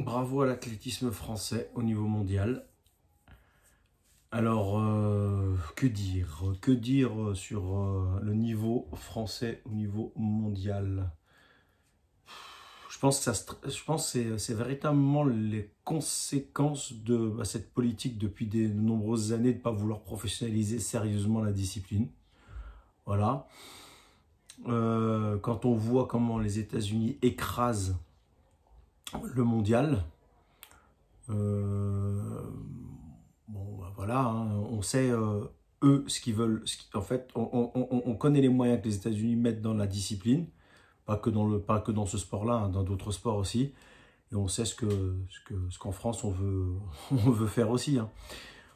bravo à l'athlétisme français au niveau mondial. Alors, euh, que dire Que dire sur euh, le niveau français au niveau mondial? Je pense que, c'est véritablement les conséquences de bah, cette politique depuis de nombreuses années de ne pas vouloir professionnaliser sérieusement la discipline. Voilà. Euh, quand on voit comment les États-Unis écrasent le mondial, Bon, bah, voilà, hein, on sait, euh, eux, ce qu'ils veulent. en fait, on, connaît les moyens que les États-Unis mettent dans la discipline, pas que dans, le, pas que dans ce sport-là, hein, dans d'autres sports aussi. Et on sait ce qu'en ce ce qu'en France, on veut, on veut faire aussi. Hein.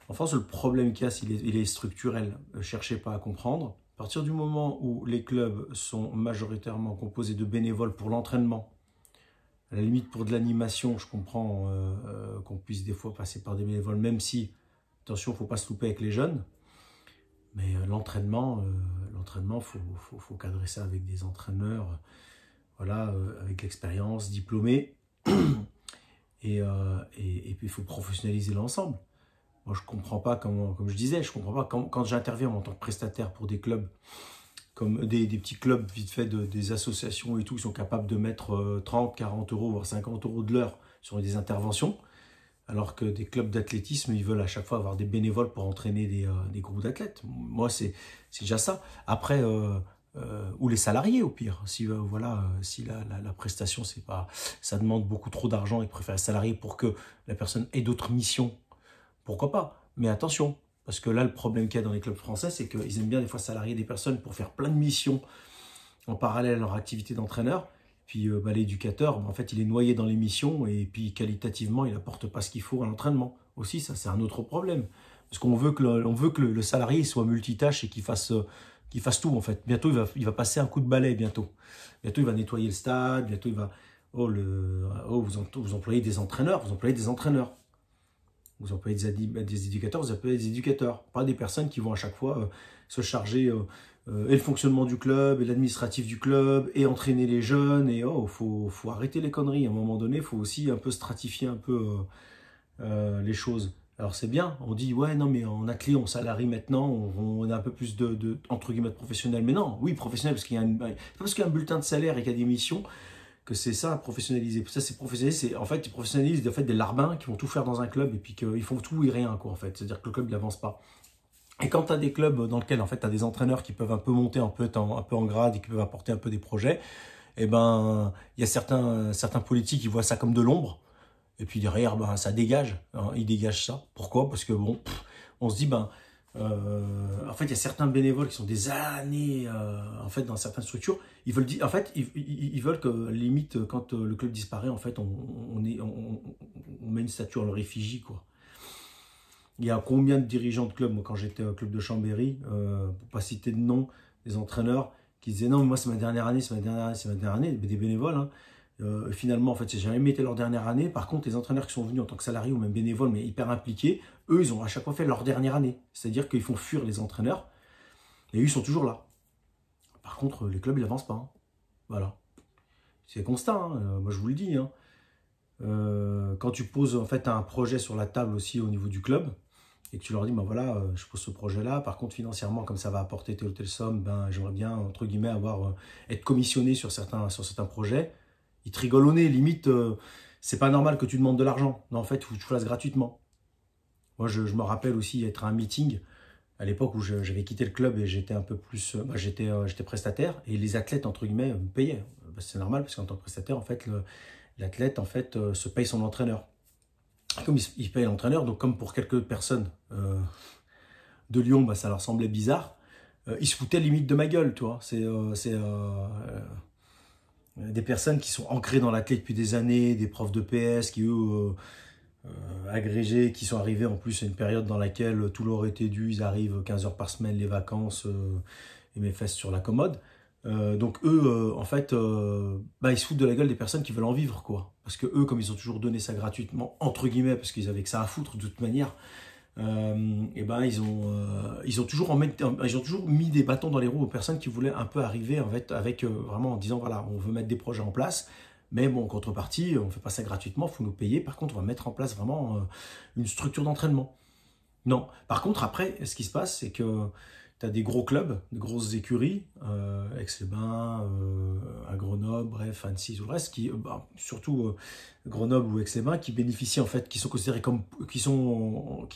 En France, le problème qu'il y a, il est, structurel. Ne cherchez pas à comprendre. À partir du moment où les clubs sont majoritairement composés de bénévoles pour l'entraînement, à la limite pour de l'animation, je comprends euh, euh, qu'on puisse des fois passer par des bénévoles, même si Attention, il ne faut pas se louper avec les jeunes. Mais euh, l'entraînement, euh, l'entraînement, faut, faut, cadrer ça avec des entraîneurs, voilà, avec l'expérience, diplômés. et, puis il faut professionnaliser l'ensemble. Moi, je ne comprends pas, comment, comme je disais, je comprends pas quand j'interviens en tant que prestataire pour des clubs, comme des, petits clubs vite fait de, des associations et tout, qui sont capables de mettre 30, 40 euros, voire 50 euros de l'heure sur des interventions alors que des clubs d'athlétisme, ils veulent à chaque fois avoir des bénévoles pour entraîner des, euh, groupes d'athlètes. Moi, c'est déjà ça. Après, euh, euh, ou les salariés au pire. Si voilà, si la, prestation, c'est pas, ça demande beaucoup trop d'argent et préfèrent les salariés pour que la personne ait d'autres missions, pourquoi pas? Mais attention, parce que là, le problème qu'il y a dans les clubs français, c'est qu'ils aiment bien des fois salarier des personnes pour faire plein de missions en parallèle à leur activité d'entraîneur. Puis euh, bah, l'éducateur, bah, en fait, il est noyé dans l'émission et puis qualitativement, il apporte pas ce qu'il faut à l'entraînement. Aussi, ça, c'est un autre problème. Parce qu'on veut que, le, salarié soit multitâche et qu'il fasse, euh, tout, en fait. Bientôt, il va, passer un coup de balai, bientôt. Bientôt, il va nettoyer le stade, bientôt, il va... Oh, le, oh vous employez des entraîneurs, vous employez des entraîneurs. Vous employez des, des éducateurs, vous employez des éducateurs. Pas des personnes qui vont à chaque fois euh, se charger euh, et le fonctionnement du club, et l'administratif du club, et entraîner les jeunes, et oh, faut, faut arrêter les conneries. À un moment donné, il faut aussi un peu stratifier un peu euh, euh, les choses. Alors c'est bien, on dit ouais non mais en athlète on salarie maintenant, on, a un peu plus de, entre guillemets professionnel. Mais non, oui professionnel parce qu'il y a parce qu'il y a un bulletin de salaire et qu'il y a des missions que c'est ça professionnaliser. Ça c'est professionnaliser, c'est en fait ils professionnalisent en fait des larbins qui vont tout faire dans un club et puis qu'ils font tout et rien quoi en fait. C'est-à-dire que le club n'avance pas. Et quand tu as des clubs dans lesquels en fait, tu as des entraîneurs qui peuvent un peu monter un peu, en, un peu en grade et qui peuvent apporter un peu des projets, eh ben, il y a certains, certains politiques qui voient ça comme de l'ombre. Et puis derrière, ben, ça dégage. Hein, ils dégagent ça. Pourquoi? Parce que bon, on se dit, ben, euh, en fait, il y a certains bénévoles qui sont des années euh, en fait dans certaines structures. Ils veulent en fait, ils, veulent que limite quand euh, le club disparaît, en fait, on, met une statue en leur effigie, quoi. Il y a combien de dirigeants de club, moi quand j'étais au club de Chambéry, euh, pour pas citer de nom, des entraîneurs qui disaient non, moi c'est ma dernière année, c'est ma dernière année, c'est ma dernière année, des bénévoles. Hein. Euh, finalement, en fait, c'est jamais été leur dernière année. Par contre, les entraîneurs qui sont venus en tant que salariés ou même bénévoles, mais hyper impliqués, eux, ils ont à chaque fois fait leur dernière année. C'est-à-dire qu'ils font fuir les entraîneurs et eux, ils sont toujours là. Par contre, les clubs, ils n'avancent pas. Hein. Voilà. C'est constat, hein. euh, moi je vous le dis. Hein. Euh, quand tu poses en fait un projet sur la table aussi au niveau du club, et que tu leur dis, ben voilà, je pose ce projet-là, par contre financièrement, comme ça va apporter telle ou telle somme, ben, j'aimerais bien, entre guillemets, avoir, être commissionné sur certains, sur certains projets, ils te limite, euh, c'est pas normal que tu demandes de l'argent. Non, en fait, il faut que tu fasses gratuitement. Moi, je, me rappelle aussi être à un meeting, à l'époque où j'avais quitté le club et j'étais un peu plus, ben, j'étais j'étais prestataire, et les athlètes, entre guillemets, me payaient. Ben, c'est normal, parce qu'en tant que prestataire, en fait, l'athlète, en fait, se paye son entraîneur comme ils, payent l'entraîneur, donc comme pour quelques personnes euh, de Lyon, bah, ça leur semblait bizarre, euh, ils se foutaient limite de ma gueule, tu vois. C'est euh, des personnes qui sont ancrées dans l'athlète depuis des années, des profs de PS qui, eux, agrégés, qui sont arrivés en plus à une période dans laquelle tout leur était dû, ils arrivent 15 heures par semaine, les vacances, et mes fesses sur la commode. Euh, donc eux, euh, en fait, euh, bah, ils se foutent de la gueule des personnes qui veulent en vivre, quoi. Parce que eux, comme ils ont toujours donné ça gratuitement, entre guillemets, parce qu'ils avaient que ça à foutre de toute manière, et ben ils ont, ils ont toujours en ils ont toujours mis des bâtons dans les roues aux personnes qui voulaient un peu arriver en fait avec vraiment en disant voilà, on veut mettre des projets en place, Mais bon, en contrepartie, on fait pas ça gratuitement, faut nous payer. Par contre, on va mettre en place vraiment une structure d'entraînement. Non. Par contre, après, ce qui se passe, c'est que tu as des gros clubs, des grosses écuries, euh, Aix-les-Bains, euh, à Grenoble, bref, Annecy, tout le reste, qui, euh, bah, surtout Grenoble ou Aix-les-Bains, qui bénéficient en fait, qui sont considérés comme, qui sont,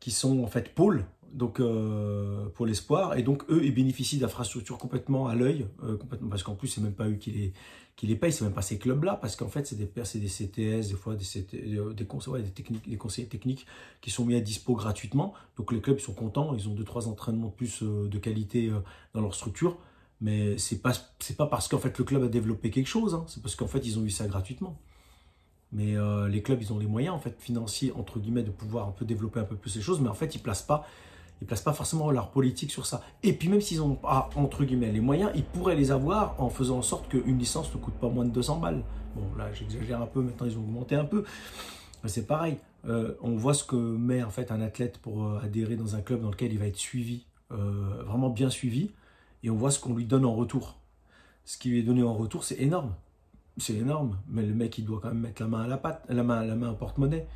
qui sont en fait pôles donc euh, pour l'espoir. Et donc eux, ils bénéficient d'infrastructures complètement à l'œil, euh, parce qu'en plus c'est même pas eux qui les qui les payent, c'est même pas ces clubs-là, parce qu'en fait c'est des des CTS, des fois des euh, des, conseils, techniques, des conseillers techniques qui sont mis à dispo gratuitement. Donc les clubs sont contents, ils ont deux trois entraînements de plus de qualité dans leur structure. Mais c'est pas pas parce qu'en fait le club a développé quelque chose, hein. c'est parce qu'en fait ils ont eu ça gratuitement. Mais les clubs, ils ont les moyens en fait financiers entre guillemets de pouvoir un peu développer un peu plus ces choses, mais en fait ils placent pas ils placent pas forcément leur politique sur ça. Et puis même s'ils ont pas, entre guillemets, les moyens, ils pourraient les avoir en faisant en sorte qu'une licence ne coûte pas moins de 200 balles. Bon, là, j'exagère un peu, maintenant ils ont augmenté un peu. Mais c'est pareil. Euh, on voit ce que met en fait un athlète pour euh, adhérer dans un club dans lequel il va être suivi, euh, vraiment bien suivi, et on voit ce qu'on lui donne en retour. Ce qui lui est donné en retour, c'est énorme. C'est énorme. Mais le mec, il doit quand même mettre la main à la patte, la main, la main au porte-monnaie.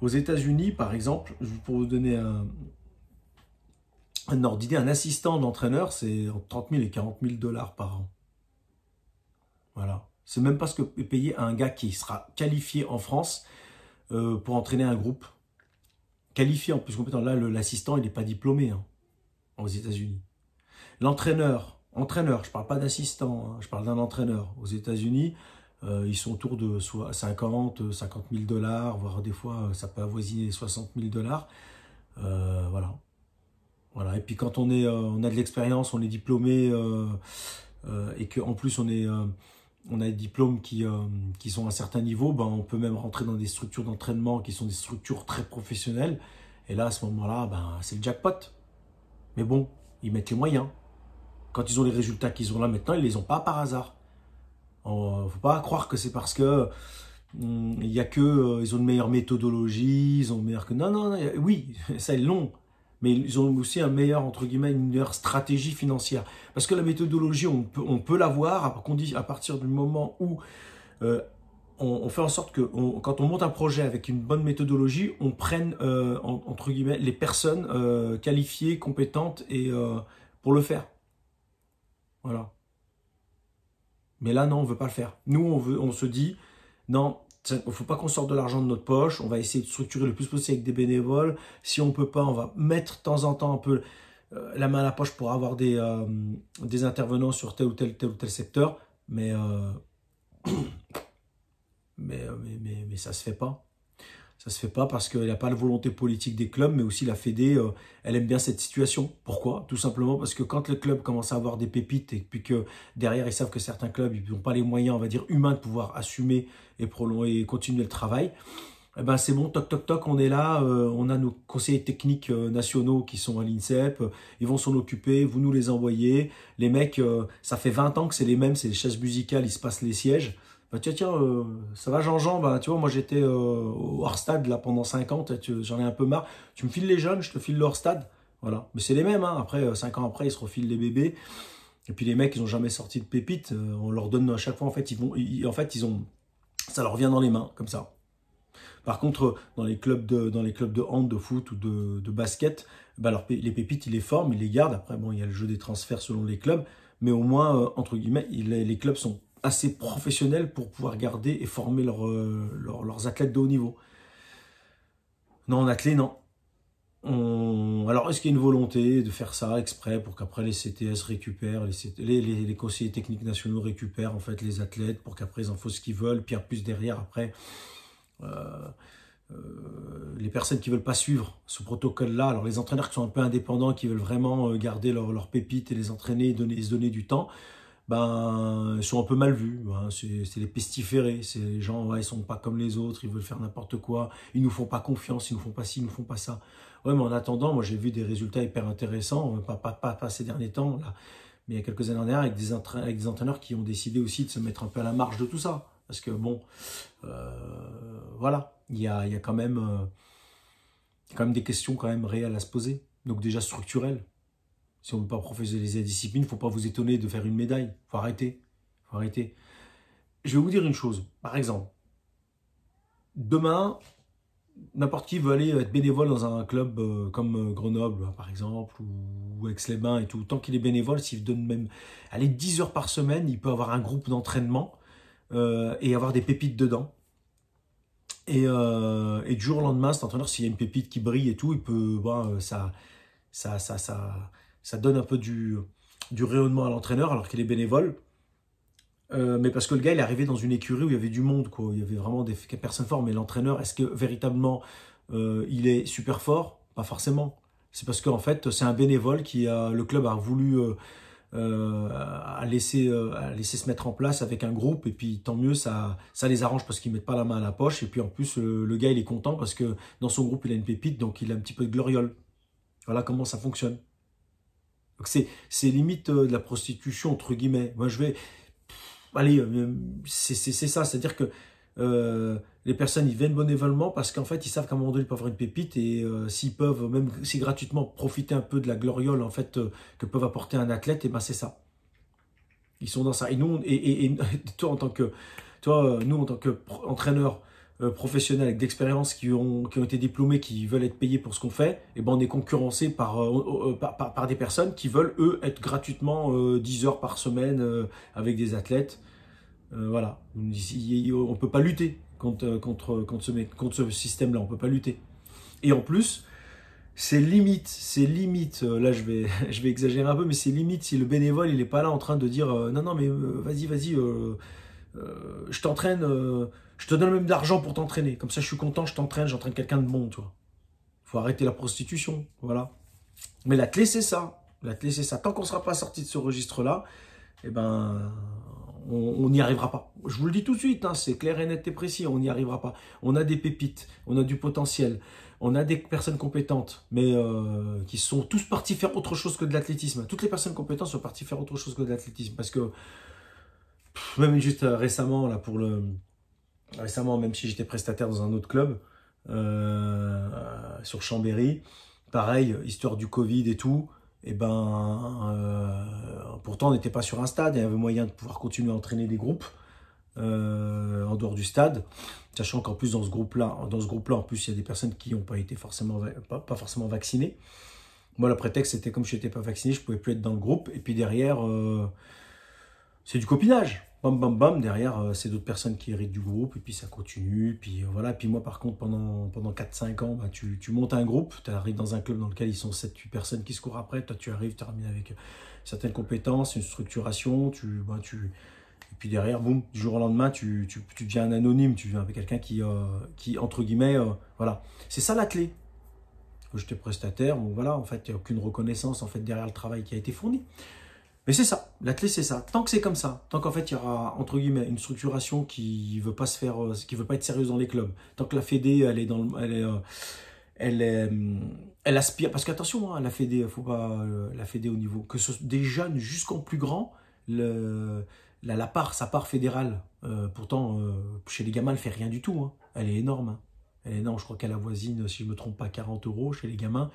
Aux États-Unis, par exemple, pour vous donner un, un ordre d'idée, un assistant d'entraîneur, c'est entre 30 000 et 40 000 dollars par an. Voilà. C'est même pas ce que payer un gars qui sera qualifié en France euh, pour entraîner un groupe. Qualifié en plus compétent. Là, l'assistant, il n'est pas diplômé hein, aux États-Unis. L'entraîneur, entraîneur, je ne parle pas d'assistant, hein, je parle d'un entraîneur. Aux États-Unis, euh, ils sont autour de soit 50, 50 000 dollars, voire des fois, ça peut avoisiner 60 000 dollars. Euh, voilà. Voilà. Et puis quand on, est, euh, on a de l'expérience, on est diplômé euh, euh, et qu'en plus on, est, on a des diplômes qui, qui sont à un certain niveau, ben, on peut même rentrer dans des structures d'entraînement qui sont des structures très professionnelles. Et là, à ce moment-là, ben, c'est le jackpot. Mais bon, ils mettent les moyens. Quand ils ont les résultats qu'ils ont là maintenant, ils ne les ont pas par hasard. Il ne faut pas croire que c'est parce que hum, il y a que ils ont une meilleure méthodologie, ils ont meilleur que non non, non oui ça ils l'ont mais ils ont aussi un meilleur, entre guillemets, une meilleure stratégie financière. Parce que la méthodologie, on peut, on peut l'avoir à partir du moment où euh, on, fait en sorte que quand on monte un projet avec une bonne méthodologie, on prenne, euh, entre guillemets, les personnes euh, qualifiées, compétentes et pour le faire. Voilà. Mais là, non, on veut pas le faire. Nous, on, veut, on se dit, non, il ne faut pas qu'on sorte de l'argent de notre poche. On va essayer de structurer le plus possible avec des bénévoles. Si on ne peut pas, on va mettre de temps en temps un peu euh, la main à la poche pour avoir des, euh, des intervenants sur tel ou tel, tel ou tel secteur. Mais, euh, mais, mais, mais, mais, ça ne se fait pas. Ça se fait pas parce qu'il n'y a pas la volonté politique des clubs, mais aussi la Fédé, euh, elle aime bien cette situation. Pourquoi? Tout simplement parce que quand le club commence à avoir des pépites et puis que derrière ils savent que certains clubs n'ont pas les moyens, on va dire humains, de pouvoir assumer et prolonger et continuer le travail, eh ben c'est bon, toc toc toc, on est là, euh, on a nos conseillers techniques euh, nationaux qui sont à l'INSEP, ils vont s'en occuper, vous nous les envoyez. Les mecs, ça fait 20 ans que c'est les mêmes, c'est les chaises musicales, ils se passent les sièges. Bah, tiens, tiens, euh, ça va Jean-Jean, bah, tu vois, moi j'étais euh, au hors-stade là pendant 5 ans, j'en ai un peu marre. Tu me files les jeunes, je te file le hors-stade. Voilà. Mais c'est les mêmes, hein. après, 5 euh, ans après, ils se refilent les bébés. Et puis les mecs, ils n'ont jamais sorti de pépites. on leur donne à chaque fois, en fait, ils vont, en fait, ils ont, ça leur vient dans les mains, comme ça. Par contre, dans les clubs de, dans les clubs de hand, de foot ou de, basket, bah, les pépites, ils les forment, ils les gardent. Après, bon, il y a le jeu des transferts selon les clubs. Mais au moins, entre guillemets, les clubs sont assez professionnels pour pouvoir garder et former euh, leurs athlètes de haut niveau. Non, en athlète, non. Alors, est-ce qu'il y a une volonté de faire ça exprès pour qu'après les CTS récupèrent, les, les, conseillers techniques nationaux récupèrent en fait les athlètes pour qu'après ils en fassent ce qu'ils veulent, puis en plus derrière, après, euh, euh, les personnes qui veulent pas suivre ce protocole-là, alors les entraîneurs qui sont un peu indépendants, qui veulent vraiment garder leurs leur pépites et les entraîner, donner, se donner du temps, ben, ils sont un peu mal vus. Hein. C'est les pestiférés. C'est les gens, ouais, ils sont pas comme les autres, ils veulent faire n'importe quoi. Ils nous font pas confiance, ils nous font pas ci, ils nous font pas ça. Ouais, mais en attendant, moi j'ai vu des résultats hyper intéressants, euh, pas, pas, pas, ces derniers temps, là, mais il y a quelques années en arrière, avec des, avec des entraîneurs qui ont décidé aussi de se mettre un peu à la marge de tout ça. Parce que bon, euh, voilà, il y a, y a quand même, euh, quand même des questions quand même réelles à se poser. Donc déjà structurelles. Si on ne veut pas professionnaliser la discipline, il ne faut pas vous étonner de faire une médaille. Il faut arrêter. faut arrêter. Je vais vous dire une chose, par exemple, demain, n'importe qui veut aller être bénévole dans un club euh, comme euh, Grenoble, par exemple, ou Aix-les-Bains et tout. Tant qu'il est bénévole, s'il donne même allez, 10 heures par semaine, il peut avoir un groupe d'entraînement euh, et avoir des pépites dedans. Et, du jour au lendemain, cet entraîneur, s'il y a une pépite qui brille et tout, il peut, ça, ça, ça, ça, ça donne un peu du, rayonnement à l'entraîneur alors qu'il est bénévole. Euh, mais parce que le gars, il est arrivé dans une écurie où il y avait du monde, quoi. Il y avait vraiment des personnes fortes. Mais l'entraîneur, est-ce que véritablement euh, il est super fort? Pas forcément. C'est parce qu'en fait, c'est un bénévole qui a, le club a voulu euh, laisser, se mettre en place avec un groupe. Et puis tant mieux, ça, ça les arrange parce qu'ils mettent pas la main à la poche. Et puis en plus, le, gars, il est content parce que dans son groupe, il a une pépite, donc il a un petit peu de gloriole. Voilà comment ça fonctionne. C'est limite de la prostitution entre guillemets. Moi, je vais allez, euh, c'est ça, c'est-à-dire que euh, les personnes, ils viennent bénévolement parce qu'en fait, ils savent qu'à un moment donné, ils peuvent avoir une pépite et euh, s'ils peuvent, même si gratuitement, profiter un peu de la gloriole en fait que peuvent apporter un athlète, et ben c'est ça. Ils sont dans ça. Et nous, et, toi en tant que, toi, nous en tant professionnel avec d'expérience qui ont, qui ont été diplômés, qui veulent être payés pour ce qu'on fait, et ben on est concurrencé par, par, par, des personnes qui veulent eux être gratuitement 10 heures par semaine avec des athlètes. Euh, voilà, on ne peut pas lutter contre, euh, contre, contre ce, contre ce système-là, on ne peut pas lutter. Et en plus, c'est limite, c'est limite, euh, là je vais, je vais exagérer un peu, mais c'est limite si le bénévole il n'est pas là en train de dire non, non, mais vas-y, vas-y, je t'entraîne, je te donne même de l'argent pour t'entraîner, comme ça je suis content, je t'entraîne, j'entraîne quelqu'un de bon, tu vois. faut arrêter la prostitution, voilà. Mais la c'est ça, la c'est ça. Tant qu'on ne sera pas sorti de ce registre-là, eh ben, on n'y arrivera pas. Je vous le dis tout de suite, hein, c'est clair et net et précis, on n'y arrivera pas. On a des pépites, on a du potentiel, on a des personnes compétentes, mais euh, qui sont tous partis faire autre chose que de l'athlétisme. Toutes les personnes compétentes sont parties faire autre chose que de l'athlétisme, parce que même juste euh, récemment, là, pour le récemment, même si j'étais prestataire dans un autre club euh, sur Chambéry, pareil, histoire du Covid et tout et eh ben, euh, pourtant on n'était pas sur un stade, il y avait moyen de pouvoir continuer à entraîner des groupes euh, en dehors du stade, sachant qu'en plus dans ce groupe-là, dans ce groupe-là, en plus il y a des personnes qui n'ont pas été forcément pas, forcément vaccinées. Moi, le prétexte c'était comme je n'étais pas vacciné, je pouvais plus être dans le groupe. Et puis derrière, c'est du copinage bam, bam, bam, derrière, euh, c'est d'autres personnes qui héritent du groupe, et puis ça continue, puis euh, voilà. Puis moi, par contre, pendant, pendant 4-5 ans, bah, tu, montes un groupe, tu arrives dans un club dans lequel ils sont 7-8 personnes qui se courent après, toi, tu arrives, tu termines avec euh, certaines compétences, une structuration, tu, bah, tu, et puis derrière, boum, du jour au lendemain, tu, tu, tu deviens un anonyme, tu deviens avec quelqu'un qui, qui, entre guillemets, voilà. C'est ça la clé. J'étais prestataire, bon voilà, en fait, il n'y a aucune reconnaissance en fait derrière le travail qui a été fourni. Mais c'est ça, la clé c'est ça. Tant que c'est comme ça, tant qu'en fait il y aura entre guillemets une structuration qui veut pas se faire, euh, qui veut pas être sérieuse dans les clubs, tant que la Fédé elle est dans, elle est, euh, elle est, euh, elle aspire, parce qu'attention, hein, la Fédé, faut pas, la Fédé au niveau, que ce des jeunes jusqu'en plus grands, le, la, part, sa part fédérale, pourtant chez les gamins elle fait rien du tout, hein. elle est énorme, hein. elle est énorme, je crois qu'elle avoisine, si je me trompe pas, 40 euros chez les gamins.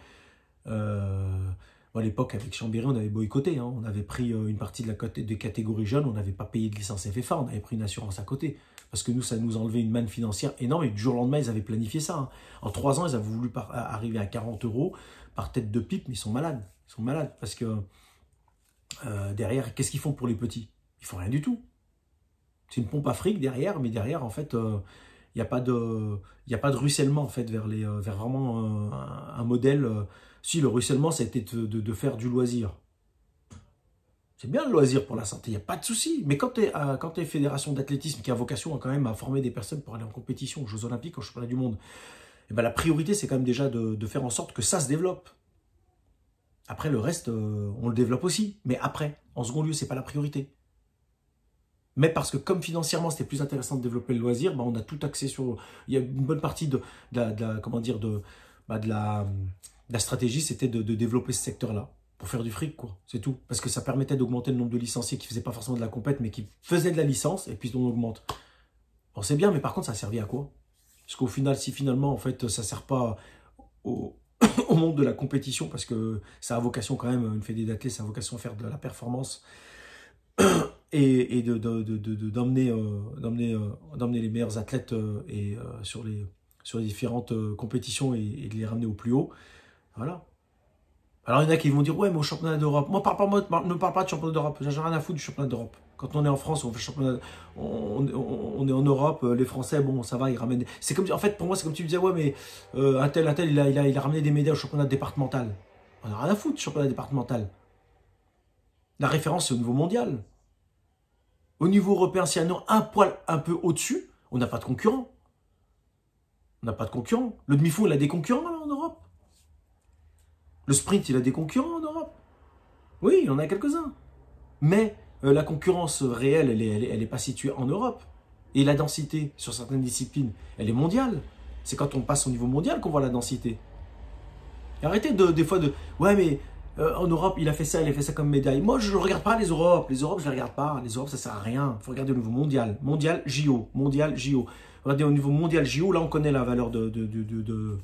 À l'époque, avec Chambéry, on avait boycotté. Hein. On avait pris euh, une partie de la des catégories jeunes, on n'avait pas payé de licence FFA, on avait pris une assurance à côté. Parce que nous, ça nous enlevait une manne financière énorme. Et du jour au lendemain, ils avaient planifié ça. Hein. En trois ans, ils avaient voulu arriver à 40 euros par tête de pipe, mais ils sont malades. Ils sont malades. Parce que euh, derrière, qu'est-ce qu'ils font pour les petits? Ils font rien du tout. C'est une pompe à fric derrière, mais derrière, en fait, euh, il n'y a, pas de, ruissellement en fait, vers vraiment un modèle si le ruissellement, c'était de, de, faire du loisir. C'est bien le loisir pour la santé, il n'y a pas de souci. Mais quand tu es, es fédération d'athlétisme qui a vocation à, quand même à former des personnes pour aller en compétition aux Jeux Olympiques, aux Championnats du Monde, eh ben la priorité, c'est quand même déjà de, de, faire en sorte que ça se développe. Après, le reste, euh, on le développe aussi. Mais après, en second lieu, c'est pas la priorité. Mais parce que comme financièrement, c'était plus intéressant de développer le loisir, ben on a tout axé sur... Il y a une bonne partie de, de, comment dire, de, bah, de la la stratégie, c'était de, développer ce secteur-là pour faire du fric, quoi. C'est tout. Parce que ça permettait d'augmenter le nombre de licenciés qui faisaient pas forcément de la compète, mais qui faisaient de la licence, et puis on augmente. Bon, c'est bien, mais par contre, ça a servi à quoi? Parce qu'au final, si finalement, en fait, ça ne sert pas au, monde de la compétition, parce que ça a vocation quand même, une fédé d'athlètes, ça a vocation à faire de la performance et, d'emmener les meilleurs athlètes et, sur, les, sur les différentes compétitions et, de les ramener au plus haut. Voilà. Alors il y en a qui vont dire, ouais, mais au championnat d'Europe, moi, parle pas, moi, ne parle pas de championnat d'Europe, j'ai rien à foutre du championnat d'Europe. Quand on est en France, on fait championnat, on, est en Europe, les Français, bon, ça va, ils ramènent. C'est comme, en fait, pour moi, c'est comme tu disais, ouais, mais un tel, un tel, il a, il a, il a ramené des médailles au championnat départemental. On n'a rien à foutre du championnat départemental. La référence, c'est au niveau mondial. Au niveau européen, y a un poil un peu au-dessus, on n'a pas de concurrent. On n'a pas de concurrent. Le demi-fond, il a des concurrents en Europe. Le sprint, il a des concurrents en Europe. Oui, il en a quelques-uns. Mais euh, la concurrence réelle, elle n'est pas située en Europe. Et la densité sur certaines disciplines, elle est mondiale. C'est quand on passe au niveau mondial qu'on voit la densité. arrêtez de, des fois de... Ouais, mais euh, en Europe, il a fait ça, il a fait ça comme médaille. Moi, je ne regarde pas les Europes. Les Europes, je ne les regarde pas. Les Europes, ça ne sert à rien. Il faut regarder au niveau mondial. Mondial, JO. Mondial, JO. Regardez au niveau mondial, JO, là, on connaît la valeur de, de,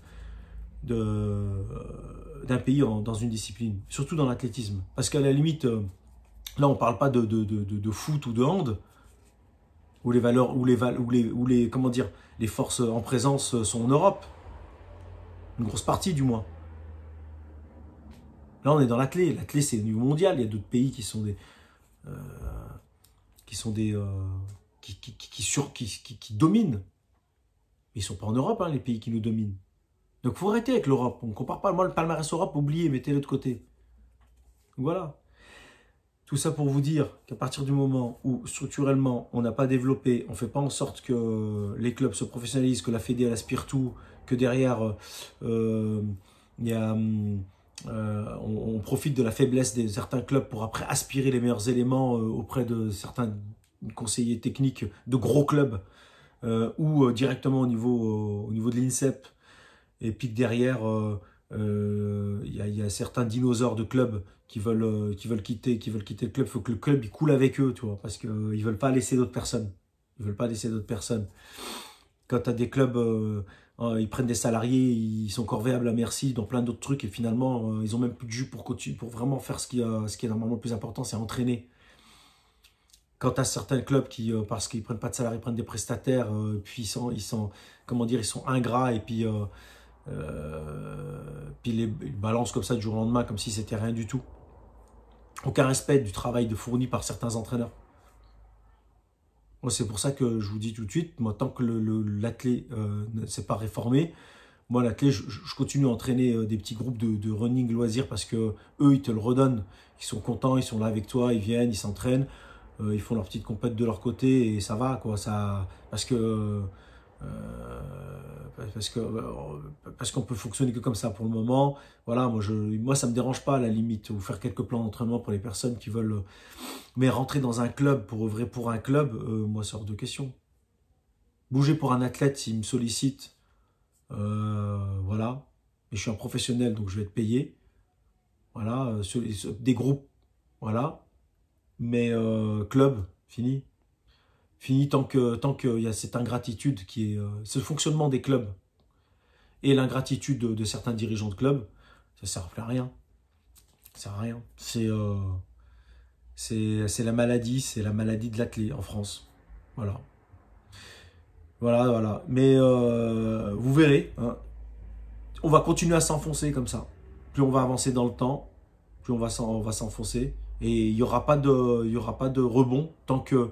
d'un pays dans une discipline. Surtout dans l'athlétisme. Parce qu'à la limite, euh, là, on ne parle pas de, de, foot ou de hand, où les valeurs, où les, où les, où les, comment dire, les forces en présence sont en Europe. Une grosse partie, du moins. Là, on est dans la clé. La clé, c'est au niveau mondial. Il y a d'autres pays qui sont des. Euh, qui sont des. Euh, qui, qui, qui, qui, qui, dominent. Ils ne sont pas en Europe, hein, les pays qui nous dominent. Donc, faut arrêter avec l'Europe. On ne compare pas. Le palmarès Europe, oubliez, mettez-le de côté. Voilà. Tout ça pour vous dire qu'à partir du moment où structurellement on n'a pas développé, on ne fait pas en sorte que les clubs se professionnalisent, que la Fédé aspire tout, que derrière euh, il y a hum, euh, on, profite de la faiblesse de certains clubs pour après aspirer les meilleurs éléments euh, auprès de certains conseillers techniques de gros clubs euh, ou directement au niveau, au niveau de l'INSEP. Et puis derrière, il y, a certains dinosaures de clubs qui veulent, qui veulent, quitter, qui veulent quitter le club. Il faut que le club il coule avec eux, tu vois, parce qu'ils ne veulent pas laisser d'autres personnes. Ils veulent pas laisser d'autres personnes. Quand tu as des clubs euh, ils prennent des salariés, ils sont corvéables à merci dans plein d'autres trucs et finalement euh, ils ont même plus de jus pour, pour vraiment faire ce qui, ce qui est normalement le plus important, c'est entraîner. Quant à certains clubs qui, euh, parce qu'ils prennent pas de salariés, prennent des prestataires, puis ils sont, ils sont, comment dire, ils sont ingrats et puis, puis les, ils balancent comme ça du jour au lendemain comme si c'était rien du tout. Aucun respect du travail de fourni par certains entraîneurs c'est pour ça que je vous dis tout de suite, moi, tant que l'athlète euh, ne s'est pas réformé, moi, l'athlète, je, continue à entraîner euh, des petits groupes de, running loisirs parce que eux, ils te le redonnent. Ils sont contents, ils sont là avec toi, ils viennent, ils s'entraînent, euh, ils font leur petite compète de leur côté et ça va, quoi. Ça, parce que parce que parce qu'on peut fonctionner que comme ça pour le moment. Voilà, moi je moi ça me dérange pas à la limite ou faire quelques plans d'entraînement pour les personnes qui veulent mais rentrer dans un club pour œuvrer pour un club, euh, moi c'est hors de question. Bouger pour un athlète s'il me sollicite euh, voilà, mais je suis un professionnel donc je vais être payé. Voilà, euh, des groupes, voilà. Mais club, fini. Fini tant que tant qu'il y a cette ingratitude qui est ce fonctionnement des clubs et l'ingratitude de, certains dirigeants de clubs, ça sert à rien. Ça sert à rien. C'est c'est la maladie, c'est la maladie de l'athlète en France. Voilà. Voilà, voilà. Mais euh, vous verrez, hein. on va continuer à s'enfoncer comme ça. Plus on va avancer dans le temps, plus on va s'enfoncer. Et il n'y aura, il y aura pas de rebond tant que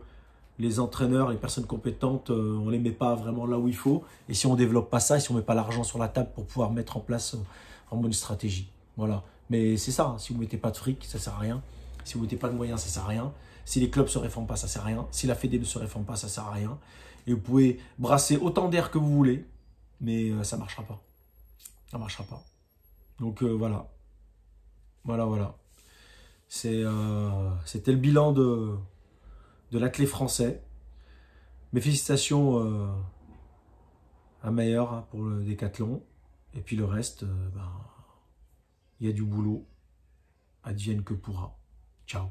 les entraîneurs, les personnes compétentes, euh, on ne les met pas vraiment là où il faut. Et si on ne développe pas ça, si on ne met pas l'argent sur la table pour pouvoir mettre en place en euh, une stratégie. Voilà. Mais c'est ça, hein. si vous ne mettez pas de fric, ça ne sert à rien. Si vous mettez pas de moyens, ça sert à rien. Si les clubs ne se réforment pas, ça sert à rien. Si la Fédé ne se réforme pas, ça sert à rien. Et vous pouvez brasser autant d'air que vous voulez, mais euh, ça ne marchera pas. Ça ne marchera pas. Donc voilà. Voilà, voilà. C'était le bilan de, de l'athlète français. Mes félicitations à Meilleur hein, pour le décathlon. Et puis le reste, ben, il y a du boulot. Advienne que pourra. Ciao